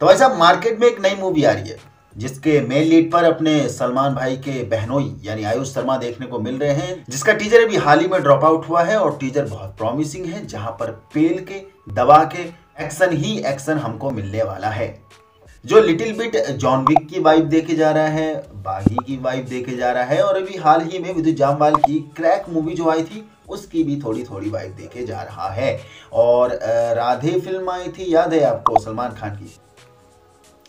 तो भाई साहब मार्केट में एक नई मूवी आ रही है, जिसके मेन लीड पर अपने सलमान भाई के बहनोई, यानी आयुष शर्मा देखने को मिल रहे हैं, जिसका टीजर अभी हाल ही में ड्रॉप आउट हुआ है और टीजर बहुत प्रॉमिसिंग है, जहाँ पर पेल के, दबा के एक्शन ही एक्शन हमको मिलने वाला है। जो लिटिल बिट जॉन विक की वाइब देखे जा रहा है, बागी की वाइब देखे जा रहा है, और अभी हाल ही में विद्युत जामवाल की क्रैक मूवी जो आई थी, उसकी भी थोड़ी थोड़ी वाइब देखे जा रहा है। और राधे फ़िल्म आई थी, याद है आपको सलमान खान की?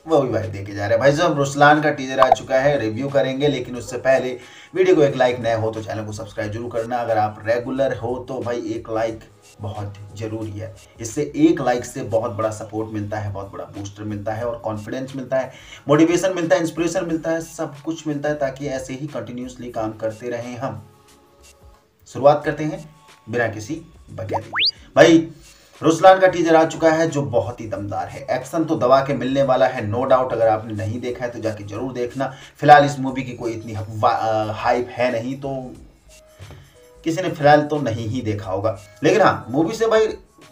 वो भी भाई देखे जा रहे हैं। भाई साहब, रुसलान का टीजर आ चुका है रिव्यू करेंगे, लेकिन उससे पहले वीडियो को एक लाइक नया हो तो चैनल को सब्सक्राइब ज़रूर करना। अगर आप रेगुलर हो तो भाई एक लाइक बहुत ज़रूरी है। इससे एक लाइक से बहुत बड़ा सपोर्ट मिलता है, बहुत बड़ा बूस्टर मिलता है और कॉन्फिडेंस मिलता है मोटिवेशन मिलता है इंस्पिरेशन मिलता है, सब कुछ मिलता है, ताकि ऐसे ही कंटिन्यूसली काम करते रहें हम। शुरुआत करते हैं बिना किसी बगैर भाई रुसलान का टीजर आ चुका है, जो बहुत ही दमदार है। एक्शन तो दबा के मिलने वाला है नो डाउट अगर आपने नहीं देखा है तो जाके ज़रूर देखना। फ़िलहाल इस मूवी की कोई इतनी हाइप है नहीं तो किसी ने फ़िलहाल तो नहीं ही देखा होगा। लेकिन हाँ मूवी से भाई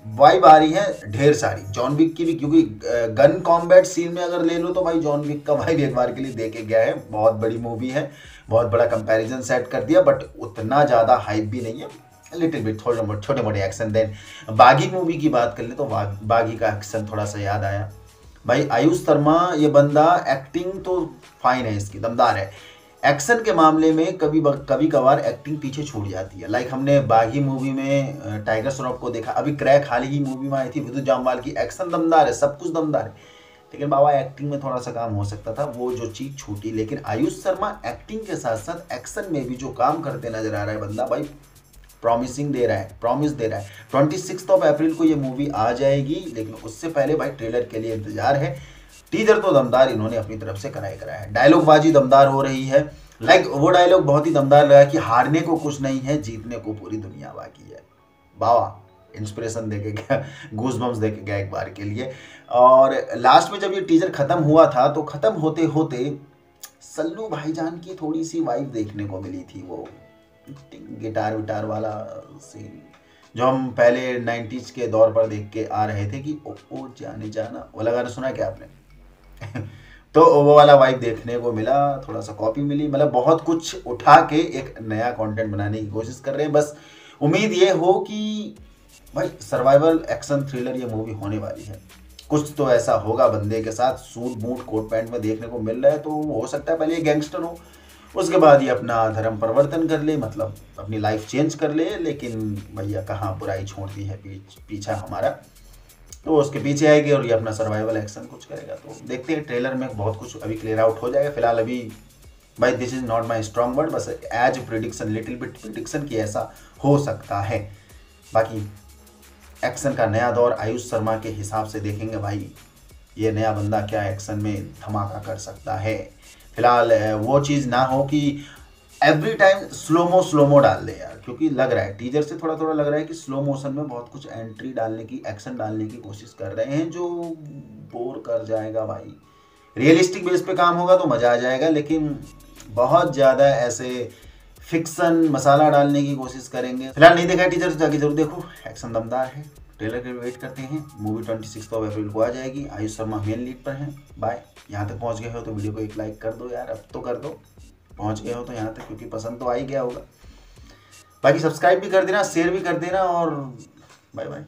वाइब आ रही है ढेर सारी। जॉन विक की भी, क्योंकि गन कॉम्बैट सीन में अगर ले लो तो भाई जॉन विक का वाइब एक बार के लिए देखे गया है। बहुत बड़ी मूवी है, बहुत बड़ा कंपैरिजन सेट कर दिया बट उतना ज़्यादा हाइप भी नहीं है। लिटिल बिट थोड़े मोटे छोटे मोटे एक्शन देन बागी मूवी की बात कर ले तो बागी का एक्शन थोड़ा सा याद आया। भाई, आयुष शर्मा, ये बंदा एक्टिंग तो फाइन है इसकी, दमदार है। एक्शन के मामले में कभी कभी कभार एक्टिंग पीछे छूट जाती है। लाइक हमने बागी मूवी में टाइगर श्रॉफ को देखा। अभी क्रैक हाल ही मूवी में आई थी, विद्युत जामवाल की। एक्शन दमदार है, सब कुछ दमदार है। लेकिन बाबा एक्टिंग में थोड़ा सा काम हो सकता था, वो जो चीज़ छूटी। लेकिन आयुष शर्मा एक्टिंग के साथ साथ एक्शन में भी जो काम करते नज़र आ रहा है बंदा, भाई प्रॉमिसिंग दे रहा है प्रॉमिस दे रहा है। ट्वेंटी सिक्स ऑफ़ अप्रैल को ये मूवी आ जाएगी लेकिन उससे पहले भाई ट्रेलर के लिए इंतज़ार है। टीजर तो दमदार इन्होंने अपनी तरफ़ से कराया कराया है। डायलॉग बाजी दमदार हो रही है। लाइक like, वो डायलॉग बहुत ही दमदार लगा कि हारने को कुछ नहीं है जीतने को पूरी दुनिया बाकी है। बाबा इंस्पिरेशन देके गया घूस बम्स देके गया एक बार के लिए। और लास्ट में जब ये टीजर खत्म हुआ था तो खत्म होते होते सल्लू भाईजान की थोड़ी सी वाइफ देखने को मिली थी वो। गिटार विटार वाला सीन जो हम पहले नाइन्टीज के दौर पर देख के आ रहे थे कि ओ, ओ जाने जाना वो गाना सुना क्या आपने? तो वो वाला वाइब देखने को मिला थोड़ा सा कॉपी मिली मतलब बहुत कुछ उठा के एक नया कंटेंट बनाने की कोशिश कर रहे हैं। बस उम्मीद ये हो कि भाई सर्वाइवल एक्शन थ्रिलर ये मूवी होने वाली है। कुछ तो ऐसा होगा बंदे के साथ सूट बूट कोट पैंट में देखने को मिल रहा है तो हो सकता है पहले ये गैंगस्टर हो। उसके बाद ये अपना धर्म परिवर्तन कर ले मतलब अपनी लाइफ चेंज कर ले लेकिन भैया कहाँ बुराई छोड़ती है पीछ, पीछा हमारा? तो उसके पीछे आएगी और ये अपना सर्वाइवल एक्शन कुछ करेगा। तो देखते हैं ट्रेलर में बहुत कुछ अभी क्लियर आउट हो जाएगा। फ़िलहाल अभी भाई this is not my strong word बस as prediction little bit prediction की ऐसा हो सकता है। बाकी एक्शन का नया दौर आयुष शर्मा के हिसाब से देखेंगे भाई ये नया बंदा क्या एक्शन में धमाका कर सकता है। फ़िलहाल वो चीज़ ना हो कि एवरी टाइम स्लोमो स्लोमो डाल दे यार, क्योंकि लग रहा है टीजर से थोड़ा थोड़ा लग रहा है कि स्लो मोशन में बहुत कुछ एंट्री डालने की एक्शन डालने की कोशिश कर रहे हैं जो बोर कर जाएगा भाई। रियलिस्टिक बेस पे काम होगा तो मज़ा आ जाएगा, लेकिन बहुत ज़्यादा ऐसे फिक्सन मसाला डालने की कोशिश करेंगे। फ़िलहाल नहीं देखा टीचर तो जाके ज़रूर देखो। एक्शन दमदार है। ट्रेलर के वेट करते हैं। Movie twenty six of April को आ जाएगी। आयुष शर्मा मेन लीड पर हैं। बाय यहाँ तक पहुँच गए हो तो वीडियो को एक लाइक कर दो यार। अब तो कर दो। पहुँच गए हो तो यहाँ तक क्योंकि पसंद तो आ ही गया होगा। बाकी सब्सक्राइब भी कर देना शेयर भी कर देना और बाय बाय